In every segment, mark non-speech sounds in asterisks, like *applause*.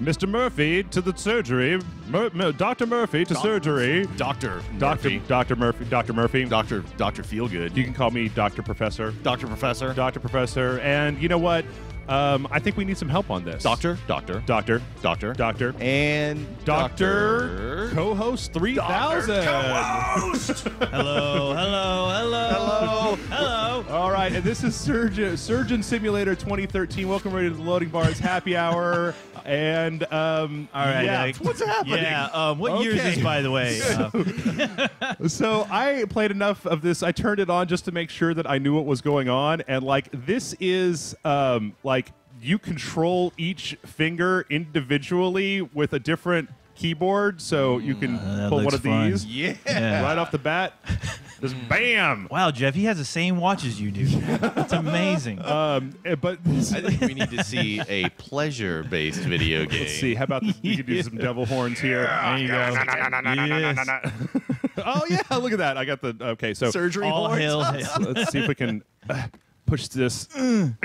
Mr. Murphy to the surgery. Mur- Mur- Dr. Murphy to surgery. Doctor Doctor Murphy. Doctor Murphy. Doctor Murphy. Doctor Doctor Feelgood. You can call me Doctor Professor. Doctor Professor. Doctor Professor. And you know what? Um, I think we need some help on this. Doctor. Doctor. Doctor. Doctor. Doctor. And Doctor. Co-host three thousand. *laughs* Hello, hello, hello, Hello. hello. All right, and this is Surgeon Surgeon Simulator 2013. Welcome ready to the Loading Bars Happy Hour. And um, All right, yeah. like- What's happening? Yeah, um, what year is this, by the way? Uh, *laughs* So I played enough of this. I turned it on just to make sure that I knew what was going on. And like this is um, like you control each finger individually with a different keyboard, so you can that pull one looks of fun. these Yeah. yeah. right off the bat. Just *laughs* bam. Wow, Jeff, he has the same watch as you do. It's amazing. *laughs* Um, eh, but I think we need to see a pleasure-based *laughs* video game. let's see. How about we could do some devil horns here? there you go. Yes. oh yeah, look at that. I got the okay. So Surgery All horns. hail. let's see if we can uh, push this. Come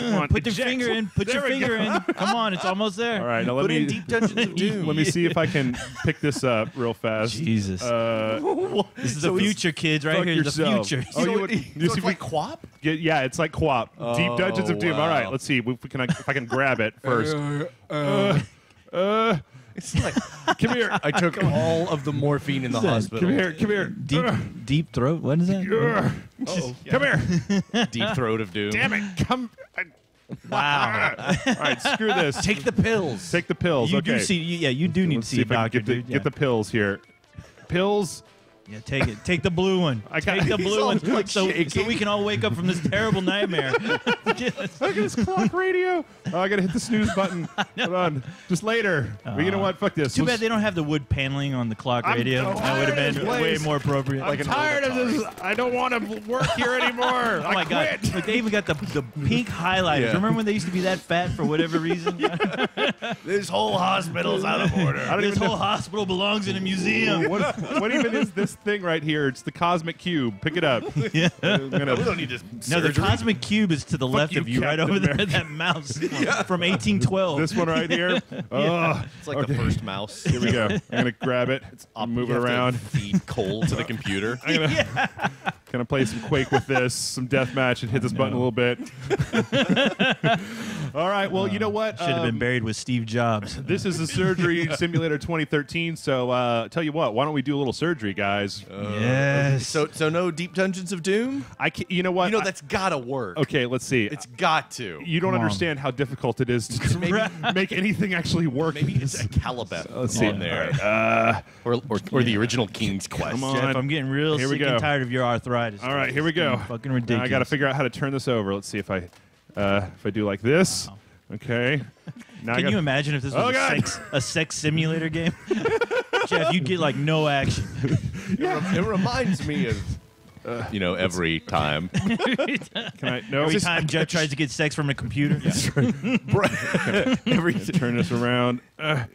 on, Put your eject. finger in. Put There your finger go. in. Come on, it's almost there. All right, now let Put me in Deep Dungeons of *laughs* Doom. let me see if I can pick this up real fast. Jesus. Uh, *laughs* this is so the future, kids, right here. yourself. The future. Oh, you would- *laughs* you so see it's like QWOP? get, yeah, it's like co-op. Deep Dungeons of Oh, Doom. All right, let's see if we can if I can grab it first. Uh, uh, It's like come here. I *laughs* took all of the morphine in the hospital. Come here. Come here. Deep, deep throat. What is that? Oh. Ugh. *laughs* Come here. *laughs* Deep throat of doom. Damn it. Come. Wow. All right, screw this. Take the pills. Take the pills. You okay. do see. Yeah, you do need Let's to see see a if I can doctor, get the, dude. get the pills here. Pills. Yeah, take it. Take the blue one. I got- take the blue one, like, so, so we can all wake up from this terrible nightmare. *laughs* *laughs* Look at this clock radio. Oh, I gotta hit the snooze button. *laughs* Hold on. Just later. but you know what? Fuck this. Too Let's- bad they don't have the wood paneling on the clock I'm radio. that would have been way more appropriate. I'm an tired of this. I don't want to work here anymore. Oh I my god! quit. But they even got the the pink highlighters. Yeah. Remember when they used to be that fat for whatever reason? This whole hospital's out of order. I don't this even whole know. hospital belongs in a museum. What, what even is this thing right here? It's the cosmic cube. Pick it up. *laughs* Yeah. I'm gonna- we don't need this No, the surgery. cosmic cube is to the left you, of you, right Captain over there. That mouse *laughs* from 1812. this one right here. *laughs* Oh, It's like the first mouse. here we go. I'm gonna grab it. Up- move you it have to around. Feed coal to the computer. I'm gonna, gonna play some Quake with this, some death match, and hit this button a little bit. All right. Well, you know what? Should have been Um, buried with Steve Jobs. *laughs* This is the Surgery *laughs* Simulator 2013. So, uh, tell you what, why don't we do a little surgery, guys? yes. So, so no Deep Dungeons of Doom. I can, you know what? You know I- that's gotta work. okay. Let's see. It's got to. you don't Come on. understand how difficult it is to *laughs* Maybe, make anything actually work. maybe it's a Calibeth Let's see. on there, All right, uh, or, or or the original King's Quest. Come on. Jeff, I'm getting real Here we sick go. and tired of your arthritis. all right, here we go. It's fucking Now ridiculous. I got to figure out how to turn this over. Let's see if I uh, if I do like this. Okay. *laughs* Now Can you imagine if this was Oh, a, sex, a sex simulator game? *laughs* Jeff, you'd get like no action. *laughs* It, rem- it reminds me of, uh, you know, every time. Can I? No. Every time Jeff tries to get sex from a computer. every turn this around. Uh, can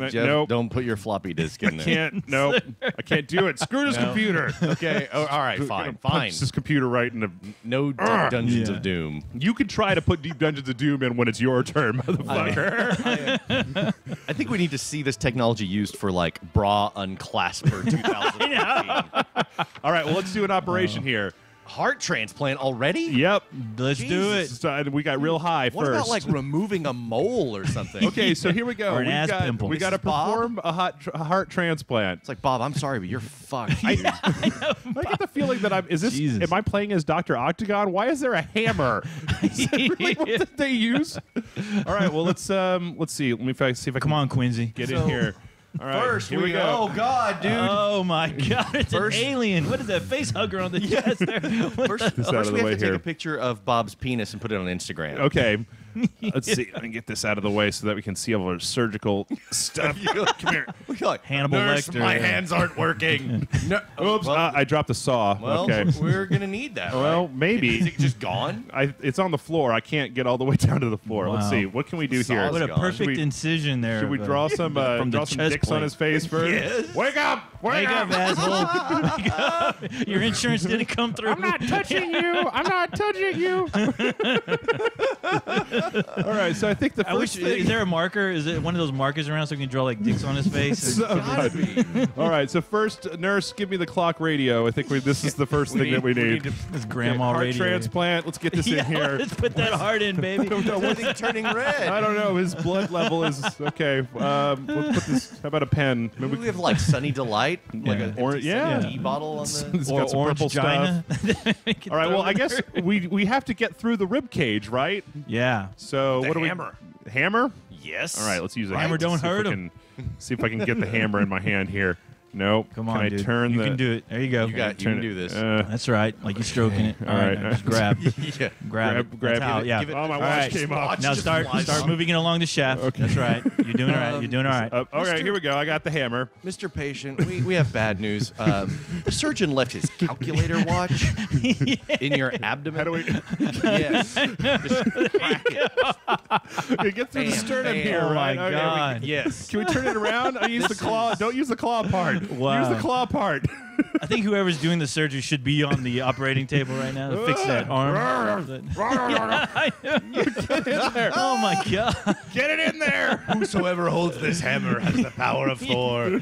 I, Jeff, nope. don't put your floppy disk in there. Can't. *laughs* Nope. I can't do it. Screw this No. computer. Okay. Oh, *laughs* all right. Fine. Fine. Punch this computer right in the. No Deep Dungeons Yeah. of Doom. You can try to put Deep Dungeons of Doom in when it's your turn, motherfucker. I think we need to see this technology used for like bra unclasper *laughs* 2015. All right. Well, let's do an operation oh. here. Heart transplant already? Yep. Let's do it. So, we got real high What first. about like removing a mole or something? Okay, so here we go. Or an we ass got, pimple. We got to Mrs. Bob? perform a, hot tr- a heart transplant. It's like Bob, I'm sorry, but you're fucked. dude. *laughs* I get the feeling that I'm. Is this? Jesus. Am I playing as Doctor Octagon? Why is there a hammer? *laughs* is that really what did they use? All right. Well, let's um, let's see. Let me fi- see if I can Come on, Quincy. get So, in here. All right. First, here we, we go. Oh God, dude. Oh my God! It's First- an alien. What is that face hugger on the *laughs* chest there? What first, This out first of we the have way to take a picture of Bob's penis and put it on Instagram. Okay. *laughs* Let's see. Let me get this out of the way so that we can see all our surgical *laughs* stuff. Come here. *laughs* We're like, Hannibal Nurse, Lecter. my hands aren't working. no. Oops. Well, uh, I dropped the saw. well, okay. we're gonna need that. Well, right? maybe. Is it just gone? I, it's on the floor. I can't get all the way down to the floor. Let's see. What can we do here? What a gone. perfect we- incision there. Should we of, draw some uh, from the draw some chest dicks on his face first? Yes. Wake up! Wake, Wake up, asshole! Wake up! Your insurance didn't come through. I'm not touching you. I'm not touching you. *laughs* All right, so I think the I first wish. thing. Is there a marker? Is it one of those markers around so we can draw like dicks on his *laughs* face? So good. All right, so first, nurse, give me the clock radio. I think we, this is the first thing that we need. This Okay, grandma heart radio. transplant. Let's get this *laughs* yeah, in here. let's put that heart in, baby. no, what's he turning red? I don't know. His blood level is okay. Um, let's put this. How about a pen? Maybe Maybe we have like Sunny Delight, like Yeah. a Or- empty yeah. Sunny D bottle on the. It's or got some orange purple. All right. Well, I guess we we have to get through the rib cage, right? Yeah. So The what do hammer. we? Hammer. Hammer? Yes. All right. Let's use a Hammer, don't see if hurt we him. See if I can get the hammer in my hand here. Nope. Come can on, I dude. turn you the? can do it. There you go. You got. You can do this. uh, That's right. Like you're stroking it. All *laughs* All right. right. just grab. *laughs* yeah. Grab, Grab- it. grab That's how, it. yeah. Give it- oh, my watch right. came off. Now start start on. moving it along the shaft. Okay. That's right. You're doing all right. You're doing all right. Uh, all right. Here we go. I got the hammer. Mr. Patient, we, we have bad news. Um, the surgeon left his calculator watch *laughs* in your abdomen. How do we? Yes. Just crack it. You get through the sternum bam. here, Oh right? my Okay, God. Yes. Can we turn it around? I use the claw. Don't use the claw part. Use the claw part. I think whoever's doing the surgery should be on the operating table right now to fix *laughs* that arm. *laughs* *laughs* oh my god! Get it in there. Whosoever holds this hammer has the power of Thor.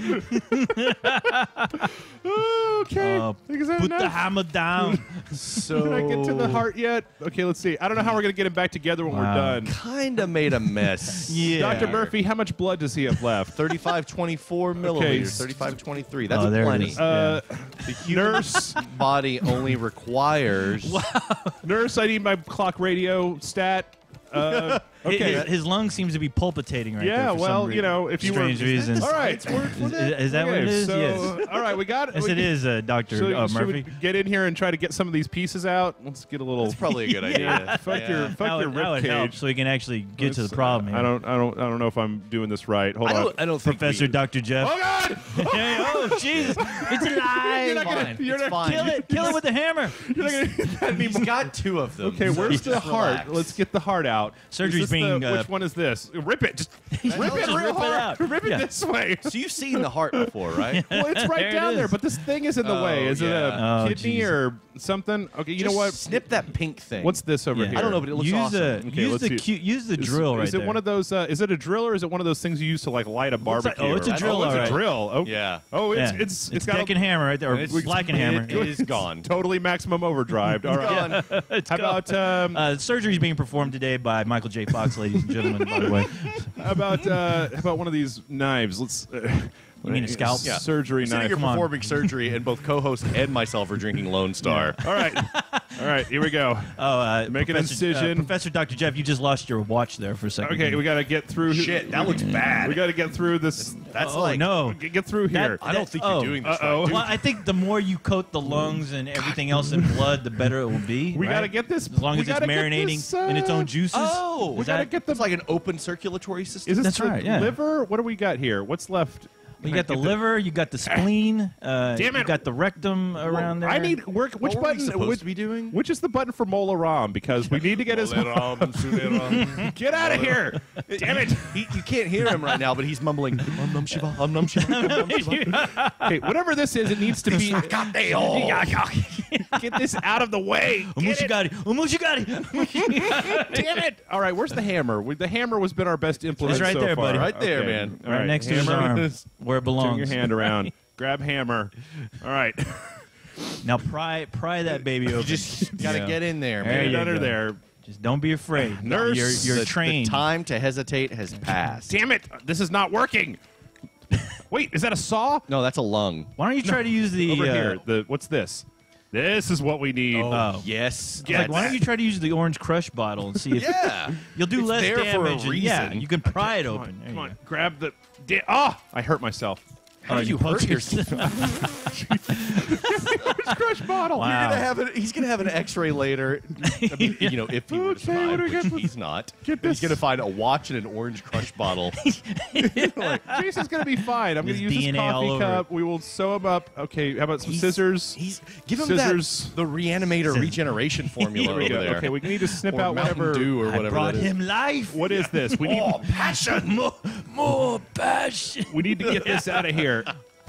okay. Uh, I think is that Put the enough? hammer down. So Can I get to the heart yet? Okay, let's see. I don't know how we're gonna get him back together when Wow. we're done. Kind of made a mess. Yeah. Dr. Murphy, how much blood does he have left? 3524 milliliters. 3523. That's Oh, there it plenty. is. Uh, *laughs* nurse, Body only *laughs* requires. nurse, I need my clock radio stat. Uh, okay. His, his lung seems to be pulpitating right there. yeah, for some well, you know, if you were strange reasons. all right. Is, is that what it is? So, yes. *laughs* all right, we got it. Yes, we- it is, uh, Doctor Should, uh, should we Murphy. get in here and try to get some of these pieces out? Let's get a little. That's *laughs* probably a good idea. *laughs* Fuck your, fuck That your would, rib that would help, cage. so we can actually get to the Let's- problem. I don't, I don't, I don't know if I'm doing this right. Hold I on. don't, I don't think Professor we- Dr. Jeff. Oh God! Hey, oh, Jesus! It's alive! You're not gonna- Fine. you're It's not- Kill it! Kill it with the hammer! You're not gonna get that got two of them. Okay, where's the heart? Let's get the heart out. Surgery's Is being, the- uh, which one is this? Rip it. Just *laughs* rip Just it real rip it hard. out. Rip it Yeah. this way. So you've seen the heart before, right? *laughs* Well, it's right There it down there, is. but this thing is in the Oh, way. Is it a yeah. Oh, kidney geez. or something? Okay, you know what? Snip that pink thing. What's this over Yeah. here? I don't know, but it looks use awesome. the Okay, use let's the see. cu- use the Is- drill right Is it there. one of those? Uh, is it a drill or is it one of those things you use to like light a Looks like- barbecue? oh, it's a or- drill, Oh, it's alright. a drill. Oh, Yeah. Oh, it's Yeah. it's it's got deck a, and hammer right there, or It's- black and hammer. It is gone. *laughs* totally maximum overdrive. All right. Gone. *laughs* How about um, Uh, surgery is being performed today by Michael J. Fox, ladies and gentlemen. By the way, *laughs* how about uh, how about one of these knives? Let's. Uh, You mean a scalp? Yeah. Surgery Sitting knife. here Come on. performing surgery, and both co-host and myself are drinking Lone Star. All right. All right. Here we go. *laughs* oh, uh, Make an Professor, incision. uh, Professor Dr. Jeff. You just lost your watch there for a second. Okay, we got to get through. Shit, that looks bad. We got to get through this. That's oh like no. Get get through That- here. I don't think oh. you're doing this Uh-oh. right. dude. Well, I think the more you coat the lungs and everything else in blood, the better it will be. we right? got to get this. as long we as it's gotta get marinating this, uh, in its own juices. Oh, Is we gotta that- get the. It's like an open circulatory system. Is this That's the right, yeah. liver? What do we got here? What's left? You got the get liver, you got the *clears throat* spleen, uh, Damn you it. got the rectum around there. I need work. Which what were we button? supposed which, to be doing? which is the button for Mola Ram? Because we need to get his. *laughs* get out of here! Damn it! *laughs* He, you can't hear him right now, but he's mumbling. Om Nam Shiva, Om Nam Shiva, Om Nam Shiva. *laughs* Okay, whatever this is, it needs to be. Get this out of the way. Get it. Umushigari, Umushigari. Damn it! All right, where's the hammer? We- The hammer has been our best implement It's right so there, far. buddy. Right there, Okay. man. All right, next to his hammer. arm, where it Turn belongs. your hand around. *laughs* Grab hammer. All right. Now pry pry that baby open. Just gotta Yeah. get in there, There man. you Get under go. there. Just don't be afraid. *sighs* Nurse. you're, you're The- trained. The time to hesitate has passed. Damn it! This is not working. Wait, is that a saw? No, that's a lung. Why don't you try to use the Over uh, here. The what's this? This is what we need. Oh. yes. Like, why don't you try to use the orange crush bottle and see if *laughs* Yeah. you'll do It's less there for a damage? and- yeah, reason. you can pry it Come open. on, There come you on. go. Grab the. Da- oh, I hurt myself. How Oh, did you poked hurt yourself? *laughs* Crush bottle. Wow. You're gonna have an, he's gonna have an X-ray later. I mean, *laughs* you know, if he were to Okay, what survive, do which he's not. get But He's gonna find a watch and an orange crush bottle. *laughs* like, Jason's gonna be fine. I'm gonna use this DNA all coffee over cup. We will sew him up. Okay, how about some He's- scissors? He's give him Scissors. that the reanimator regeneration formula we over go. there. Okay, we need to snip or out Mountain whatever. Dew or I whatever brought that is. him life. What is this? We need more passion. more, more passion. we need to get this out of here.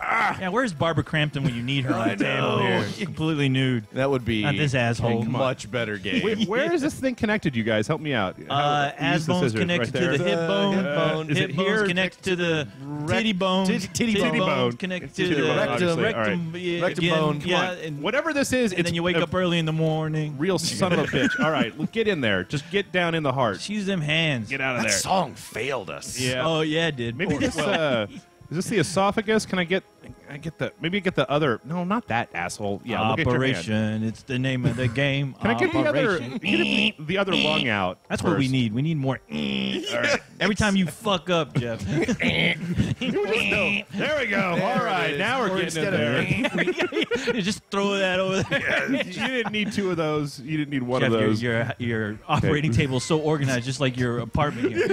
Yeah, where's Barbara Crampton when you need her *laughs* on the table here? Completely nude. That would be Not this asshole. a much better game. Wait, where is this thing connected, you guys? Help me out. Uh, How- use as the bones scissors connected right to the hip bone, hip bone. Is hip it bones here? connected to the titty bone, titty- titty bone. bones Bone. connected Titty to bone, the obviously. rectum, yeah, Rectum again, bone, come yeah, on. and, Whatever this is, and it's then you wake a up early in the morning. real son of a bitch. All right, look, get in there. Just get down in the heart. Just use them hands. Get out of that there. song failed us. Yeah. Oh yeah, it did. Maybe this. Uh, is this the esophagus? Can I get? I get the. Maybe I get the other. No, not that asshole. Yeah. look at. Operation. It's the name of the game. *laughs* Can I get the other? Get the, the other lung *laughs* out. That's what we need. We need more. *laughs* Every time you fuck up, Jeff. There we go. All right, now we're Or getting in there. You just throw that over there. you didn't need two of those. You didn't need one Jeff, of your, those. your your operating table is so organized, just like your apartment here.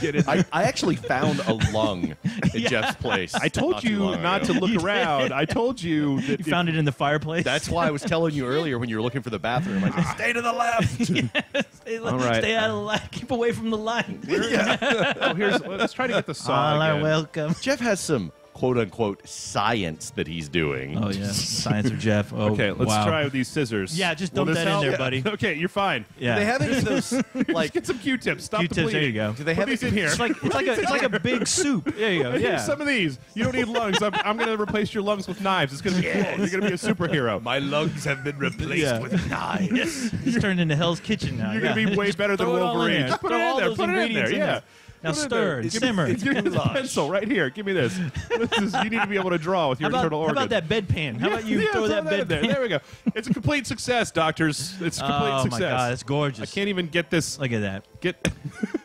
Get in I, I actually found a lung at Jeff's place. I told not you not ago. to look *laughs* around. I told you that You found it in the fireplace. That's why I was telling you earlier when you were looking for the bathroom. I said, *laughs* stay to the left. *laughs* stay, All right. stay out of the light. Keep away from the light. oh, here's let's try to get the saw. All are welcome. Jeff has some quote unquote science that he's doing. Oh yeah, science of Jeff. *laughs* Oh, Okay, let's wow. try with these scissors. Yeah, just Will dump this that in help? there, Yeah. buddy. *laughs* Okay, you're fine. Yeah. Do they have any of those *laughs* Like, like get some Q-tips. Stop the Q-tips. There you go. do they have these in here. It's like it's like a it's like a big soup. There you go. Here's Yeah. some of these. You don't need lungs. I'm, I'm going to replace your lungs with knives. It's going to be cool. You're going to be a superhero. my lungs have been replaced Yeah. with knives? He's turned into Hell's Kitchen now. You're yeah. going to be way better than Throw it all in Wolverine. Just put Throw it in all there. those Put it in there. ingredients in Yeah. there. Now Put it in stir and Give me- simmer. *laughs* Give me this pencil right here. Give me this. this is, you need to be able to draw with How your about, internal how organs. about that bedpan? How about you Yeah, throw that in bedpan? there. There we go. It's a complete success, doctors. It's a complete oh success. my god, that's I can't even get this. Look at that. Get. *laughs*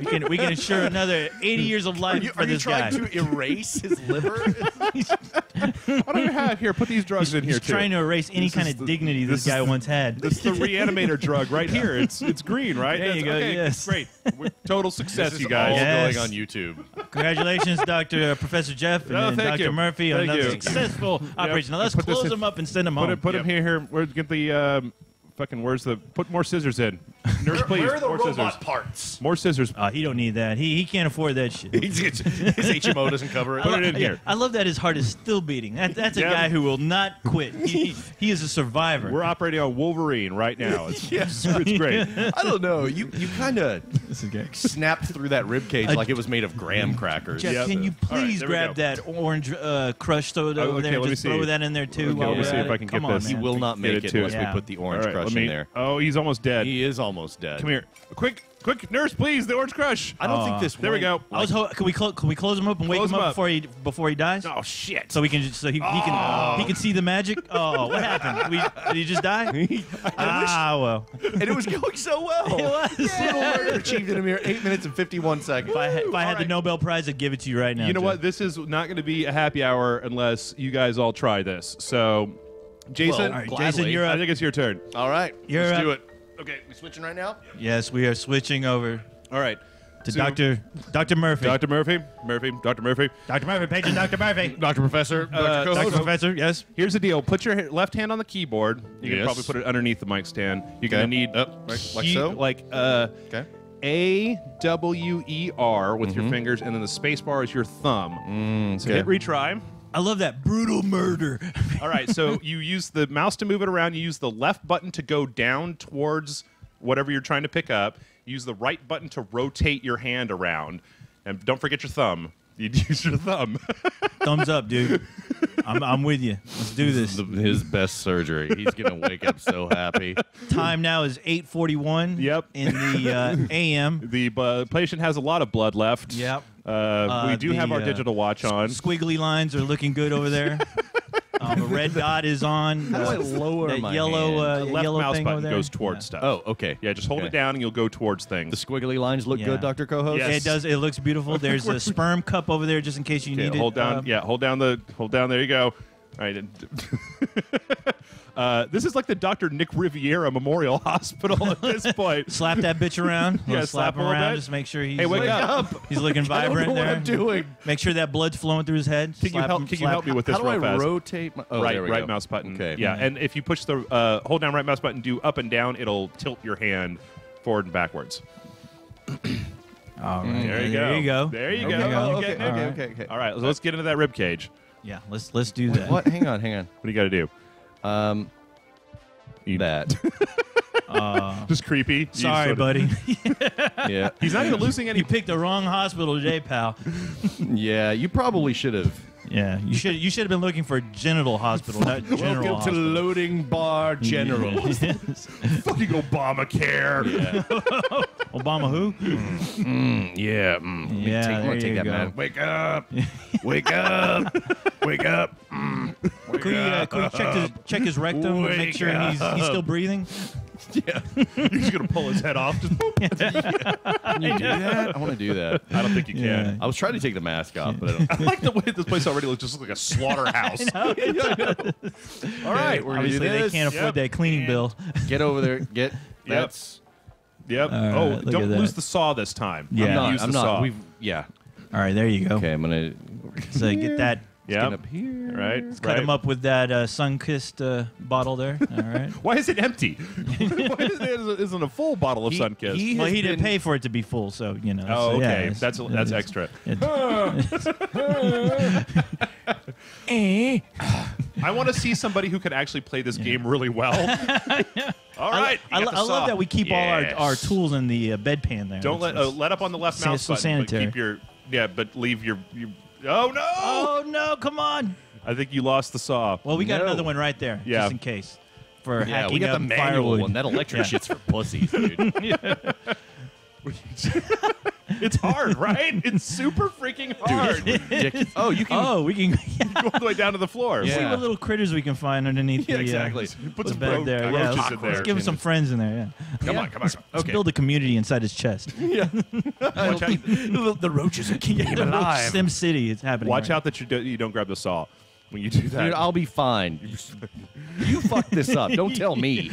We can we can ensure another 80 years of Are life you, for are you this guy. trying to erase his *laughs* liver? What do you have here? Put these drugs in here He's too. trying to erase any This kind is of the- dignity this this guy the- once had. This is the reanimator drug right *laughs* here. It's it's green, right? There you That's- go, Okay, yes. great. We're- Total success, this you guys. all Yes. going on YouTube. Congratulations, Dr. Professor Jeff and Oh, then thank Dr. you. Murphy on Thank another you. successful operation. Now let's Put this close in- them up and send them Put home. it, put him here. Here. Where's get the um, fucking? Where's the? Put more scissors in. *laughs* Nurse, please. Where are the more robot scissors. parts? More scissors. Uh, he don't need that. He he can't afford that shit. *laughs* His HMO doesn't cover it. Put it in Yeah, here. I love that his heart is still beating. That, that's a Yeah. guy who will not quit. He, he, he is a survivor. We're operating on Wolverine right now. It's, *laughs* it's, it's great. I don't know. You you kind of this is great. snapped through that rib cage I- like it was made of graham crackers. Jeff, Yep. can you All right, please there we grab go. that orange uh, crushed soda Oh, over okay, there? let me Just see. throw that in there too. Okay, while let me we're see at if I it. can Come get on, this. He man. will not Get make it it to unless it. we put the orange right, crush let me- in there. Oh, he's almost dead. He is almost dead. Come here. Quick, quick, nurse, please. The orange crush. I don't Aw. think this. There we go. I was ho- can we clo- can we close him up and wake Close him him up, up. before he before he dies? Oh shit. So we can just, so he, he can he can see the magic. *laughs* Oh, what happened? We, did he just die? *laughs* ah, well. and it was going so well. *laughs* It was. Little murder achieved in a mere eight minutes and fifty-one seconds. If I, had- if I had All the. Nobel Prize, I'd give it to you right now. You know Jeff. what? This is not going to be a happy hour unless you guys all try this. So, Jason, Well, All right, Jason, you're I up. think it's your turn. All right, You're let's up. do it. Okay, we switching right now. Yes, we are switching over All right. to So- Doctor Doctor Murphy. Dr. Murphy, Murphy, Dr. Murphy. Dr. Murphy, patient Dr. Murphy. *laughs* Doctor Professor, Uh, Doctor Dr. Dr. Professor, yes. Here's the deal. Put your ha- left hand on the keyboard. You can Yes. probably put it underneath the mic stand. You're going to need Up, like- like key- so? like uh, Okay. A W E R with your fingers, and then the space bar is your thumb. So hit retry. I love that brutal murder. All right, so *laughs* you use the mouse to move it around. You use the left button to go down towards whatever you're trying to pick up. Use the right button to rotate your hand around, and don't forget your thumb. You *laughs* use your thumb. Thumbs up, dude. I'm, I'm with you. Let's do this. The- his best surgery. He's gonna wake up so happy. Time now is 8:41. Yep. In the uh, AM. *laughs* the uh, patient has a lot of blood left. Yep. Uh, we Uh, do have our uh, digital watch on. Squiggly lines are looking good over there. *laughs* *laughs* Um, the red dot is on. How do I Uh, lower that my yellow, hand? uh, The left yellow mouse thing button there. goes towards Yeah. stuff. Oh, okay. Yeah, just hold Okay. it down and you'll go towards things. The things. squiggly lines look Yeah. good, Doctor Co-host. Yes. It does. It looks beautiful. *laughs* There's a sperm cup over there just in case you Okay, need hold it. down. Uh, yeah, hold down the hold down. There you go. All right. and- *laughs* uh, this is like the Dr. Nick Riviera Memorial *laughs* Hospital at this *laughs* point. Slap that bitch around. Yeah, slap slap him around. bit. Just make sure he's. Hey, wake up. He's looking I don't vibrant know what there. I'm doing. Make sure that blood's flowing through his head. Can you help? him- Can you slap- help me with this How do I fast? rotate my? Oh, right, there we right go. mouse button. Okay. Yeah, and if you push the uh, hold down right mouse button, do up and down, it'll tilt your hand forward and backwards. All right. There you go. There you go. There you There go. you go. You Okay, okay, okay, okay. All right, let's get into that rib cage. Yeah. Let's let's do that. What? Hang on, hang on. What do you got to do? Um, You- that. *laughs* Uh, Just creepy. You sorry, sort of- buddy. *laughs* yeah, He's not even losing any. you picked the wrong hospital today, pal. yeah. You probably should have. Yeah. You should you should have been looking for a genital hospital, not general hospital. Loading Bar *laughs* General. *laughs* fucking Obamacare. *laughs* yeah. Obama who? Mm, yeah. Mm. Yeah, take, there take you that go. man. Wake up. Wake up. Wake up. Mm. Wake Could we, uh, up. could we check his check his rectum and make sure he's he's still breathing? *laughs* Yeah. He's gonna pull his head off. Just boop. *laughs* Can you do that? I want to do that. I don't think you can. Yeah. I was trying to take the mask off, but I don't. *laughs* I like the way this place already looks just like a slaughterhouse. All right, we're gonna do Obviously, they this. can't afford Yep. that cleaning bill. Get over there. Get. That's. Yep. All right, oh, look don't at that. lose the saw this time. Yeah. I'm not. Use I'm the not. saw. We've. Yeah. All right, there you go. Okay. I'm gonna. So get that. Yeah. Up here. Right. Cut right. him up with that uh, Sunkist uh, bottle there. *laughs* All right. Why is it empty? *laughs* Why is it isn't a full bottle of He- Sunkist? he- well, he didn't been- pay for it to be full, so you know. oh, so, yeah, okay. it's- that's that's extra. *laughs* Eh. I want to see somebody who can actually play this game really well. all right. I. I, I love that we keep Yes. all our, our tools in the uh, bedpan there. Don't let uh, let up on the left mouse so button, but sanitary. keep your yeah, but leave your, your oh no! Oh no! Come on. I think you lost the saw. Well, we got No. another one right there, Yeah. just in case. For Yeah, hacking we got up the manual firewood. one. That electric *laughs* Yeah. shit's for pussies, dude. *laughs* *laughs* *laughs* it's hard, right? It's super freaking hard. Ridiculous. Oh, you can. Oh, we can *laughs* Go all the way down to the floor. Yeah. see what little critters we can find underneath Yeah, the exactly. Uh, Put the some bed ro- there. Yeah, roaches let's, in let's there. give him some friends in there. Yeah. Come Yeah. on, come on. Let's Okay. build a community inside his chest. *laughs* Watch out, the roaches are keeping him alive. Sim City, it's happening. watch right out that you, do, you don't grab the saw when you do that. Dude, I'll be fine. You fucked this up. Don't tell me.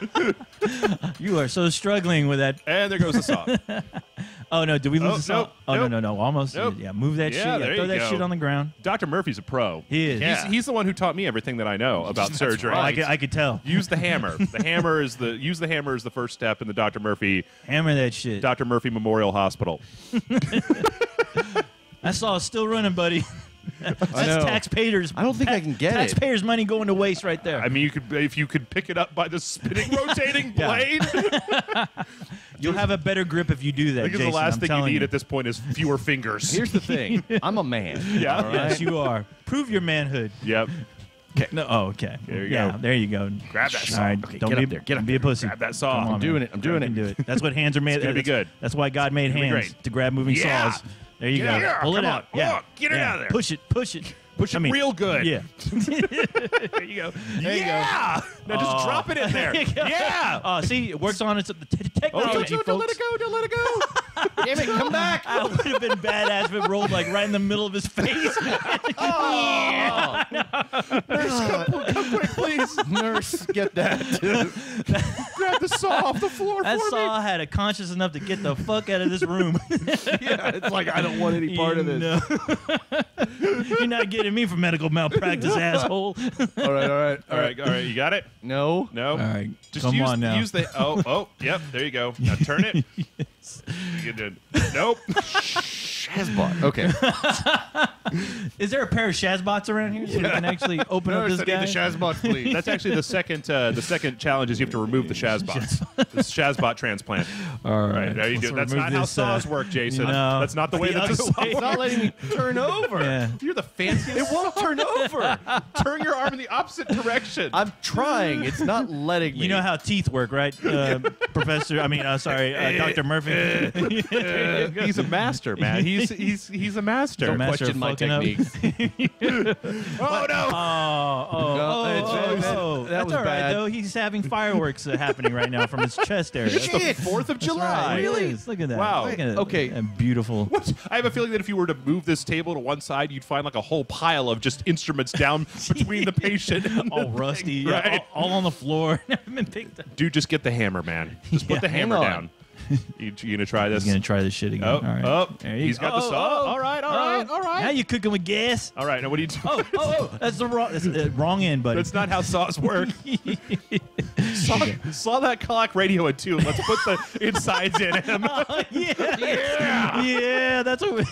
*laughs* You are so struggling with that. and there goes the saw. *laughs* Oh no, did we lose Oh, the saw? nope, oh nope. no, no, no, almost. Nope. Yeah, move that Yeah, shit. there Yeah, throw you that go. shit on the ground. Dr. Murphy's a pro. He is. Yeah. He's, he's the one who taught me everything that I know about surgery. I could, I could tell. use the hammer. *laughs* The hammer is the use the hammer is the first step in the Dr. Murphy Hammer that shit. Dr. Murphy Memorial Hospital. That saw is still running, buddy. *laughs* That's know. taxpayers. I don't think I can get it. Taxpayers' money going to waste right there. I mean, you could if you could pick it up by the spinning, *laughs* rotating blade. *laughs* You'll have a better grip if you do that. Because the Jason, last I'm thing you telling need at this point is fewer fingers. Here's the thing. I'm a man. Yeah. all right? Yes, you are. Prove your manhood. Yep. No, oh, okay. There you yeah, go. there you go. Grab that saw. All right, Okay, don't get be, up there, get don't up be a pussy. Grab that saw. Come on, I'm doing man. it, I'm doing it. do it. That's what hands are made. It's gonna be that's- good. That's why God made hands to grab moving Yeah. saws. There you go. Pull it out. on. Yeah. Oh, get it yeah. out of there. Push it. Push it. Push I it mean, real good. Yeah. *laughs* There you go. There you go. yeah. Now just Oh. drop it in oh. there. *laughs* There yeah. Oh, see, it works on its the t- Oh, technology, don't, don't, don't let it go. Don't let it go. Damn it, come back. That would have been badass if it rolled like right in the middle of his face. *laughs* Oh, nurse, Come quick, please. Nurse, get that. Grab the saw off the floor That for saw had a conscience enough to get the fuck out of this room. *laughs* yeah, it's like I don't want any part of this. No. *laughs* You're not getting me for medical malpractice, asshole. All right, all right, All right. All right. You got it. No. No. All right, Just come use, on now. Use the. Oh. Oh. Yep. There you go. Now turn it. *laughs* You did. Nope. Shazbot. Okay. *laughs* Is there a pair of Shazbots around here so we can actually open up Nurse, this I need the guy? Shazbot, please. *laughs* That's actually the second. Uh, the second challenge is you have to remove the Shazbots. the Shazbot transplant. All All right. There you Let's do. That's remove not how this, uh, saws work, Jason. no. That's not the way The that the other saw way. it's not letting me turn over. Yeah. You're the fanciest. It won't turn over. Turn your arm in the opposite direction. I'm trying. It's not letting me. You know how teeth work, right, uh, Professor? I mean, uh, sorry, uh, Doctor Murphy. He's a master, man. He's *laughs* he's he's a master. Don't Master question my techniques. *laughs* Oh no! Oh, oh, No, oh, it's- oh, it's- oh. that That's was all right, bad. though. He's having fireworks uh, happening right now from his chest area. It's the Fourth of July. right. It is. Look at that. Wow. Look at. Okay. And beautiful. What? I have a feeling that if you were to move this table to one side, you'd find like a whole pile of just instruments down *laughs* between the patient and All the rusty, thing, yeah, right? all, all on the floor. Never been picked up. Dude, just get the hammer, man. Just put the hammer Hang on. down. *laughs* You, you gonna try this? He's gonna try this shit again. Oh, all right. oh, There you he's go. got the Oh, saw. oh, all right, all oh. right, all right. Now you're cooking with gas. all right, now what do you *laughs* do? Oh, oh, oh, that's the wrong, that's the wrong end, buddy. That's not how saws work. *laughs* saw, saw that clock radio at two. Let's put the insides in him. yeah. yeah. yeah. That's what. We,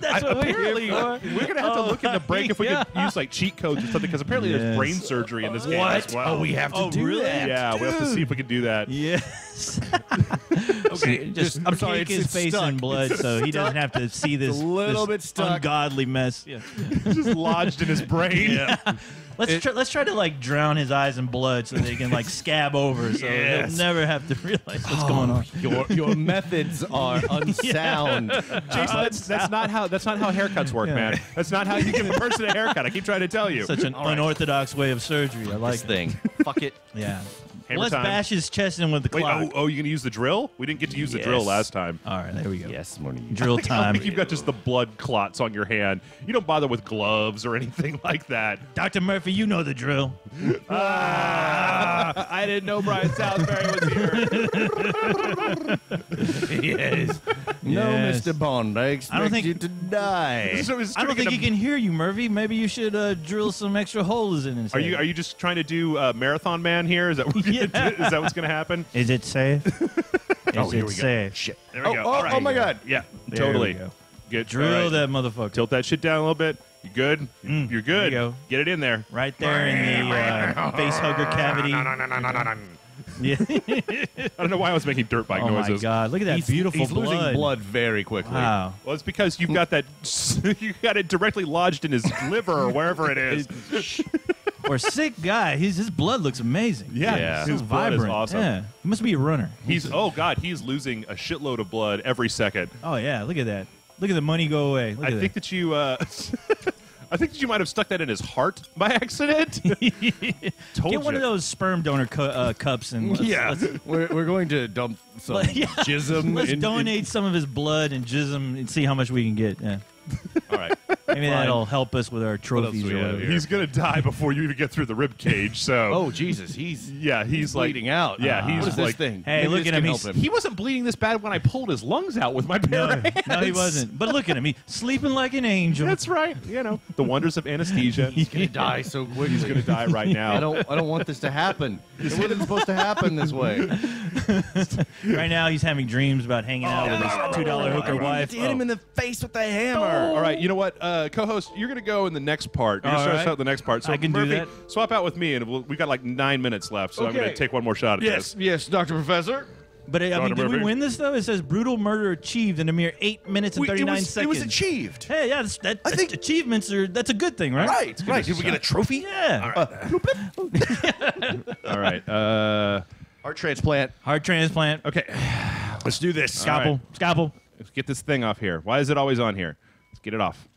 that's what we're apparently, for. we're gonna have to look in the break if we yeah. could oh, use like cheat codes or something because apparently there's Yes. brain surgery in this game as well. Oh, we have to Oh, do really? that. yeah, we have to see if we can do that. Yes. Okay, just, just- I'm sorry, it's- his it's face stuck. in blood so he doesn't have to see this, a little this bit stuck. ungodly mess. Yeah. *laughs* just lodged in his brain. Let's try, let's try to like drown his eyes in blood so they can like scab over so Yes. he'll never have to realize what's oh, going on. Your your methods are *laughs* unsound. *laughs* Jason, that's, that's not how that's not how haircuts work, man. That's not how you give a person a haircut. I keep trying to tell you. Such an unorthodox way of surgery. I like This it. thing. Fuck it. Yeah. Hammer let's time. bash his chest in with the Wait, clock. oh, oh, you gonna use the drill? We didn't get to use the drill Yes. last time. All right, there we go. Yes, morning. *laughs* Drill time. I time. think you've got just the blood clots on your hand. You don't bother with gloves or *laughs* anything like that. Dr. Murphy, you know the drill. *laughs* Ah, I didn't know Brian Salisbury was here. yes. No, Yes. Mr. Bond, I expect don't think- you to die. So it's I don't think he a- can hear you, Murphy. Maybe you should uh, drill some extra holes in his Are head. you are you just trying to do uh, marathon man here? Is that what we're gonna *laughs* is that what's going to happen? Is it safe? *laughs* Is Oh, here it we go. safe? Shit. There we Oh, go. oh, All right. oh my God. Yeah, There totally. we go. Good. Drill All right. that motherfucker. Tilt that shit down a little bit. You good? Mm, You're there good. you go. Get it in there. Right there in the uh, face hugger cavity. *laughs* Yeah. I don't know why I was making dirt bike noises. oh my noises. God! Look at that he's, beautiful he's blood. losing blood very quickly. Wow. Well, it's because you've got that. You got it directly lodged in his liver or wherever it is. For a sick guy, his his blood looks amazing. Yeah, Yeah. his So blood vibrant. is awesome. Yeah. He must be a runner. He's oh god, he's losing a shitload of blood every second. Oh yeah, look at that. Look at the money go away. Look I at think that you. Uh, *laughs* I think that you might have stuck that in his heart by accident. *laughs* Told Get one you. of those sperm donor cu- uh, cups and let's, Yeah, let's, *laughs* we're, we're going to dump some Let- yeah. jism. let's in- donate some of his blood and jism and see how much we can get. Yeah. All right. *laughs* Maybe Fine. that'll help us with our trophies or whatever. He's gonna die before you even get through the rib cage. So. *laughs* Oh Jesus, he's Yeah, he's like bleeding out. Yeah, Uh, he's what is like. this thing? Hey, Maybe look at him. help him. He wasn't bleeding this bad when I pulled his lungs out with my bare No, hands. *laughs* no, he wasn't. But look at him. He's sleeping like an angel. That's right. You know the wonders of anesthesia. He's gonna die so quickly. He's gonna die right now. I don't. I don't want this to happen. It wasn't supposed to happen this way. right now, he's having dreams about hanging out with his two dollar hooker wife. Hit him in the face with the hammer. All right, you know what, uh, Uh, co-host, you're gonna go in the next part. You're All gonna start right. out the next part. So I can do that. swap out with me, and we'll, we got like nine minutes left. So I'm gonna take one more shot at Yes, this. yes, yes, Doctor Professor. But uh, I Dr. mean, did we win this though? It says brutal murder achieved in a mere eight minutes and We- thirty it nine was, seconds. It was achieved. Hey, yeah, that's, that, I think- achievements are that's a good thing, right? Right, right. Did we get a trophy? Yeah. Uh, *laughs* All right. Uh, Heart transplant. Heart transplant. okay. Let's do this. Scalpel. right. Scalpel. Let's get this thing off here. Why is it always on here? Let's get it off.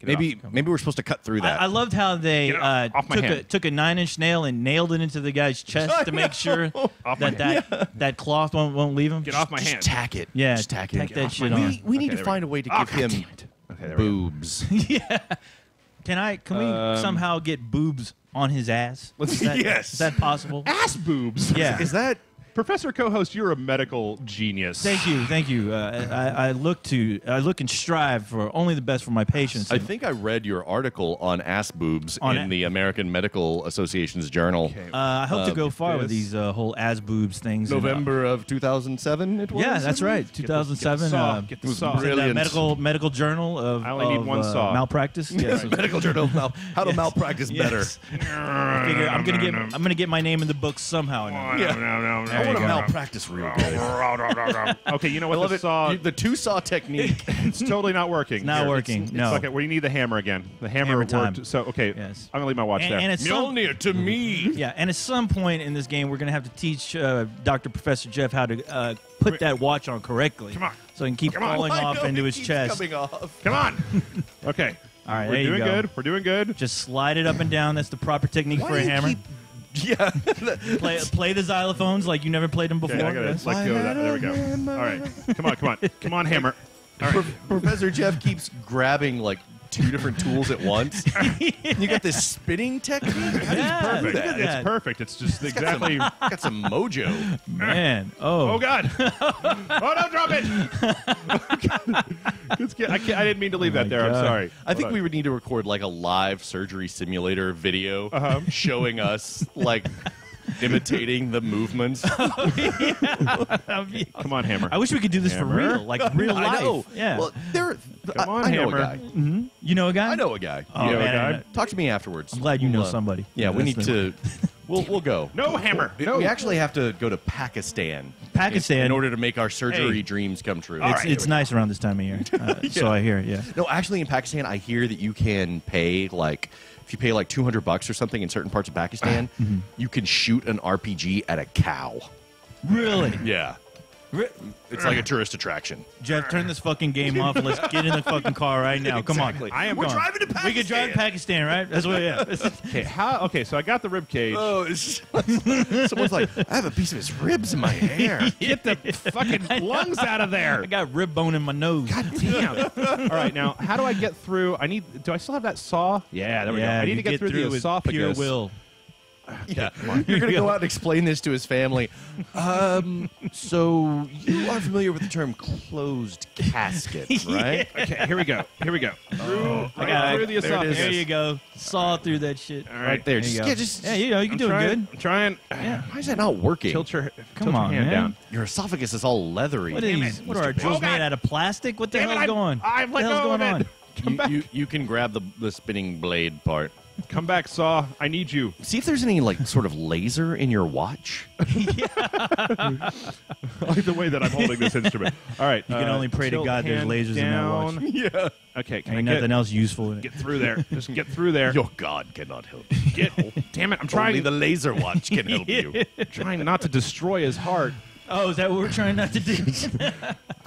Get Maybe, maybe we're supposed to cut through that. I, I loved how they uh, off- off my took a took a nine inch nail and nailed it into the guy's *laughs* chest to make sure *laughs* Off my that that, that cloth won't won't leave him. Get off my Just hand. tack it. Yeah, just tack, tack it. that shit on. We, we need to find we a way to Oh, give God him damn it. Okay, there we go. boobs. *laughs* Can I? Can we Um, somehow get boobs on his ass? Is that, Yes. Is that possible? Ass boobs. Yeah. Is that Professor co-host, you're a medical genius. Thank you, thank you. Uh, I, I look to, I look and strive for only the best for my patients. I think I read your article on ass boobs On in a- the American Medical Association's journal. uh, I hope to um, go far with these uh, whole ass boobs things. and, uh, November of 2007? It was. yeah, that's right. 2007. Get the saw. uh, Get the was saw. was it the Brilliant. medical medical journal of, I only need of, one uh, saw. malpractice. Yes. Medical journal of mal- how to Yes. malpractice better. I figure I'm gonna get I'm gonna get my name in the book somehow. Now. Yeah. There I want to malpractice real good. *laughs* okay, you know what? I love the it. saw. You- the two saw technique. *laughs* it's totally not working. It's not Here, working, It's, no. okay, we need the hammer again. The hammer, Hammer time. worked. So okay, Yes. I'm gonna leave my watch And, there. and at some, Mjolnir to me. yeah, and at some point in this game, we're gonna have to teach uh, Dr. Professor Jeff how to uh, put that watch on correctly. Come on. so he can keep Come on. falling I off know into it his keeps chest. Coming off. Come on. *laughs* okay. All right, We're there you doing go. good. We're doing good. Just slide it up and down. That's the proper technique for Why a do you hammer. Keep- *laughs* Yeah. Play play the xylophones like you never played them before. Okay, I gotta Yes. let go of that. There we go. All right. Come on, come on, come on, hammer. Pro- Professor Jeff keeps grabbing like two different tools at once. *laughs* you got this spinning technique. How do you Yeah, perfect that? It's perfect. It's just exactly. Got some mojo. Man, oh, Oh God! *laughs* oh no! Drop it! *laughs* It's. I, can't, I didn't mean to leave oh, that my there. I'm sorry. I think Hold we would need to record like a live surgery simulator video uh-huh. showing us like *laughs* imitating the movements. *laughs* *laughs* Come on, Hammer. I wish we could do this for real, like real life. I know. Yeah. Well, there. I, on, I know Hammer. a guy. you know a guy? I know a guy. Oh, You know a man, guy? Talk to me afterwards. I'm glad you know uh, somebody. Yeah, we need to. We'll we'll go. no Hammer. We- No. We actually have to go to Pakistan. Pakistan. in, in order to make our surgery Hey. dreams come true. It's, it's nice around this time of year. Uh, So I hear, yeah. No, actually, in Pakistan, I hear that you can pay like if you pay like two hundred bucks or something in certain parts of Pakistan, Mm-hmm. you can shoot an RPG at a cow. Really? Yeah, it's like a tourist attraction. Jeff, turn this fucking game off let's get in the fucking car right now. Come on. I am We're gone. driving to We could drive to Pakistan, right? That's what, yeah. *laughs* Okay, how? Okay, so I got the rib cage. Oh, it's *laughs* someone's like, I have a piece of his ribs in my hair. *laughs* Get the fucking lungs out of there. I got rib bone in my nose. God damn. All right, now how do I get through? I need. Do I still have that saw? Yeah, there we yeah, go. I need to get, through, the with esophagus. Pure will. *laughs* Yeah, you're gonna go out and explain this to his family. Um, so you are familiar with the term closed casket, *laughs* right? Okay, here we go. Here we go. Through, I got through the There it is. esophagus. There you go. Saw through that shit. All Right right, there. There Just, you go. yeah, just Yeah, you know, you're I'm doing trying, good. I'm trying. Yeah. *sighs* why is that not working? Tilt your, Come tilt on, your hand man. down. Your esophagus is all leathery. What, are Damn these, it, what are Mr. our drills Oh, God. made out of plastic? What the Damn it, hell's I'm- going? I've let what the hell's go of going it. on? Come you, back. you you can grab the the spinning blade part. Come back, saw. I need you. See if there's any like sort of laser in your watch. *laughs* I like the way that I'm holding this instrument. All right. You can uh, only pray to God there's lasers in that watch. yeah. Okay, can Ain't I nothing get, else useful in it. get through there? Just get through there. Your God cannot help. Get. Damn it! I'm trying. Only the laser watch can help you. *laughs* trying not to destroy his heart. Oh, is that what we're trying not to do? *laughs*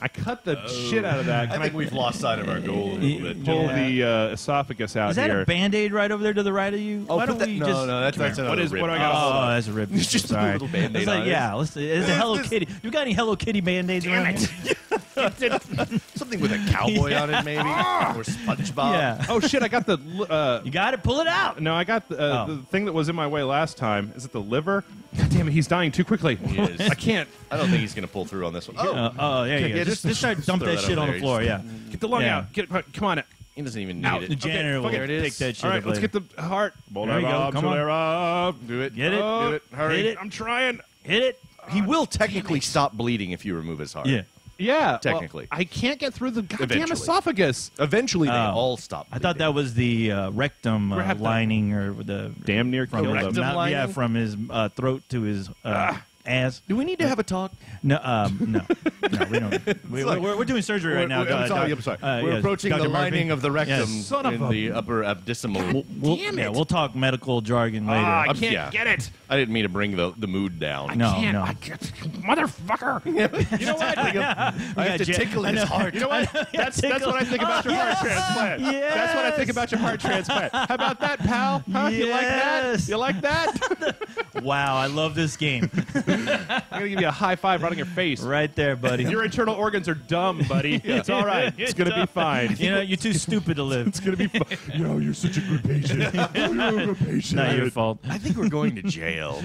I cut the shit out of that. I think we've lost sight of our goal a little bit. pull Yeah. the uh, esophagus out Is that here. a band-aid right over there to the right of you? Oh, Why put don't that- we no, just... no, that's, that's What another is- rib. what do I got? Oh, that's a rib. *laughs* It's just a Sorry. little Band-Aid It's like, on it. yeah, let's, is a Hello Kitty. You got any Hello Kitty band-aids Damn around it. *laughs* Something with a cowboy on it, maybe, or SpongeBob. Yeah. oh shit! I got the. li- Uh, You got it? Pull it out. no, I got the, uh, Oh. the thing that was in my way last time. Is it the liver? God damn it! He's dying too quickly. He is. *laughs* I can't I don't think he's gonna pull through on this one. Oh, Uh, oh, there you yeah, just, just- just start just dump throw that that shit over on the there. floor. Yeah. get the lung Yeah. out. Get come on. It. he doesn't even need Out. it. The janitor will it. There it is. take that shit All right, up let's later. get the heart. There you go, come on. Do it. Get it. Oh, Do it. Hurry. Hit it. I'm trying. Hit it. He will technically stop bleeding if you remove his heart. Yeah. Yeah, well, Technically. I can't get through the goddamn Eventually. esophagus. Eventually, they Oh. all stop. I thought that was the uh, rectum uh, We're have to- lining or the Damn near from killed his him. mouth- lining? yeah, from his uh, throat to his uh, ass. Do we need to have a talk? No, um, no, *laughs* no, we don't. We, like- we're, we're doing surgery right now. We're- I'm uh, sorry. doc- I'm sorry. uh, We're yes, approaching Dr. the Murphy. lining of the rectum Yes. Son of in a- the upper abdominal. We'll, Damn Yeah, it. we'll talk medical jargon later. Ah, I can't yeah. get it. I didn't mean to bring the, the mood down. No, can't. no. I can't. Motherfucker. *laughs* you know what? I *laughs* have to got tickle I his know. heart. You know what? That's, that's what I think about your heart transplant. That's what I think about your heart transplant. How about that, pal? Huh? You like that? Yes. You like that? Wow, I love this game. I'm gonna give you a high five right on your face. right there, buddy. Your internal organs are dumb, buddy. *laughs* It's all right. *laughs* It's gonna be fine. You know, you're too stupid to live. *laughs* It's gonna be fine. Yo, you're such a good patient. you're a good patient. Not your fault. I think we're going to jail.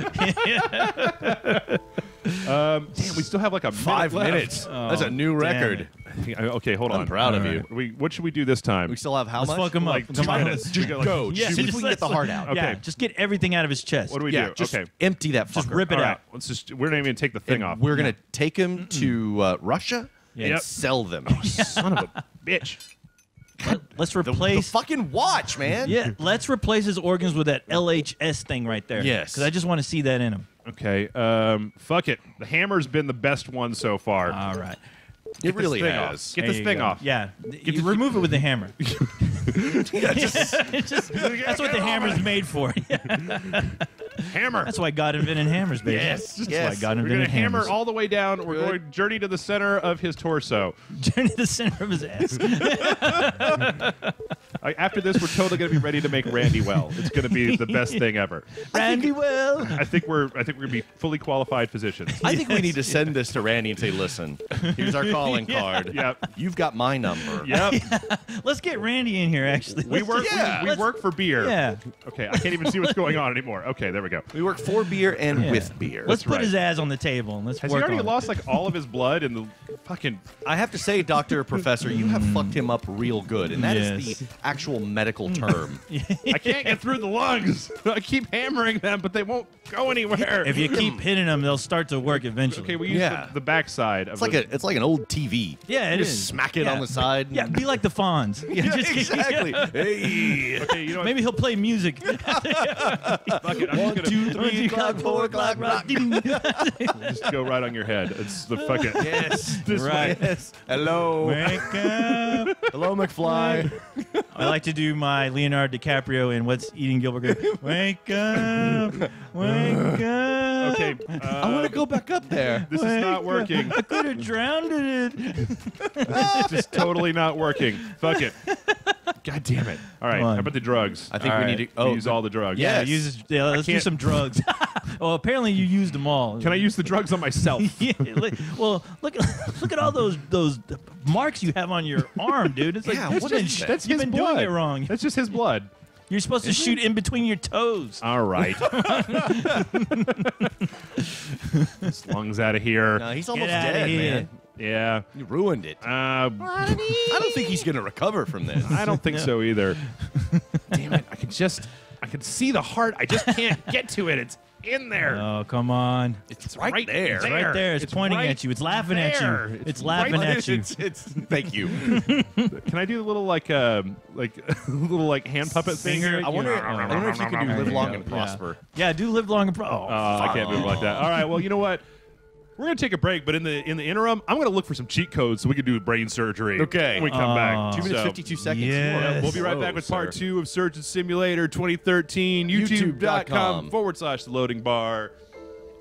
Um, damn, we still have like a Five minute left. minutes. That's a Oh, new record. it. I think- Okay, hold on. I'm on. proud of All you. We, what should we do this time? We still have how Let's much? fuck him Like up. two Come on. minutes. Just Like, go. Yeah, See if just we can get the heart out. Yeah, Okay. just get everything out of his chest. What do we Yeah, do? just okay. empty that fucker. Just rip it All out. right. Let's just. We're not even take the thing And off. We're gonna take him to uh, Russia and Yep. sell them. Son of a *laughs* bitch. Let's The, the replace. fucking watch, man. yeah, let's replace his organs with that LHS thing right there. Yes. because I just want to see that in him. Okay. Um. Fuck it. The hammer's been the best one so far. All right. It really thing has. off. Get There this thing go. off. Yeah, Get you remove it with the hammer. *laughs* *laughs* It's just- that's what the hammer's made for. *laughs* Hammer. that's why God invented hammers, baby. Yes, That's yes. why God We're gonna hammer all the way down. We're Good. going to journey to the center of his torso. Journey to the center of his ass. I, after this, we're totally going to be ready to make Randy well. It's going to be the best thing ever. *laughs* Randy Will. I think we're. I think we're going to be fully qualified physicians. I think we need to send this to Randy and say, "Listen, here's our calling *laughs* card. Yep. You've got my number. *laughs* Yep. Let's get Randy in here. Actually, We Let's work. just- Yeah. We, we let's- work for beer. Yeah. Okay. I can't even see what's going on anymore. Okay. There we we go. We work for beer and Yeah. with beer. Let's put right. his ass on the table and let's Has he already on lost like all of his blood in the fucking? I have to say, Doctor Professor, you have fucked him up real good, and that is Yes. the actual medical hmm. term. *laughs* I can't get through the lungs. *laughs* I keep hammering them, but they won't go anywhere. If you keep hmm. hitting them, they'll start to work eventually. okay, we use Yeah. the, the backside. Of It's like the, a, it's like an old TV. Yeah, it you is. just smack it Yeah. on the side. Yeah, be like the Fonz. *laughs* Yeah, Yeah, just- exactly. hey. Okay, you know what? Maybe he'll play music. Fuck it, I'm One, just gonna three o'clock, four o'clock, rock. just go right on your head. It's the fucking Yes. this Right. way. Yes. Hello. Wake up. Hello, McFly. I like to do my Leonardo DiCaprio in What's Eating Gilbert Grape. *laughs* Wake up. Wake up. *laughs* Okay, *laughs* I want uh, to go back up there. *laughs* this is not working. I could have *laughs* drowned in it. It's just totally not working. Fuck it. God damn it. All right, Come on. how about the drugs? I think All we right, need to- oh, use the- all the drugs. Yeah, Yes. use, yeah let's do can't- some drugs. well, apparently you used them all. Can I use the drugs on myself? Yeah, look- well, look at look at all those those marks you have on your arm, dude. It's like Yeah, you've what been, is that? That's you've his been blood. doing it wrong. That's just his blood. You're supposed to shoot in between your toes. All right. *laughs* His lungs out of here. No, he's almost outta dead, here. man. Yeah. You ruined it. Uh, I don't think he's going to recover from this. I don't think so either. *laughs* Damn it! I can just, I can see the heart. I just can't get to it. It's in there. Oh, come on. It's right, right there. It's right there. It's, pointing right at you. It's laughing at you. It's It's, laughing right at you. It's, it's, thank you. *laughs* Can I do a little like, um, like *laughs* little like hand puppet thing? Finger- here? I wonder, I wonder if you can do live long and prosper. Yeah, do live long and prosper. Oh, Uh, I can't do like that. All right. Well, you know what? We're gonna take a break, but in the in the interim, I'm gonna look for some cheat codes so we can do brain surgery. Okay. When we come Oh. back. Two minutes, So, 52 seconds. Yes. We'll be right Slow, back with part two of Surgeon Simulator 2013. YouTube.com. YouTube.com forward slash the loading bar.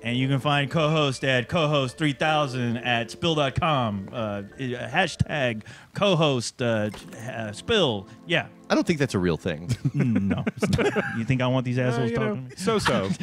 And you can find CoHost at co-host3000 at spill.com. Uh, hashtag CoHost uh, uh, spill. Yeah. I don't think that's a real thing. *laughs* Mm, no. it's not. you think I want these *laughs* Uh, assholes you know, talking? so so. *laughs*